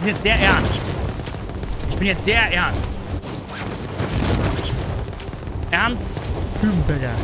bin jetzt sehr ernst. Ich bin jetzt sehr ernst. Ernst? Hümbeler.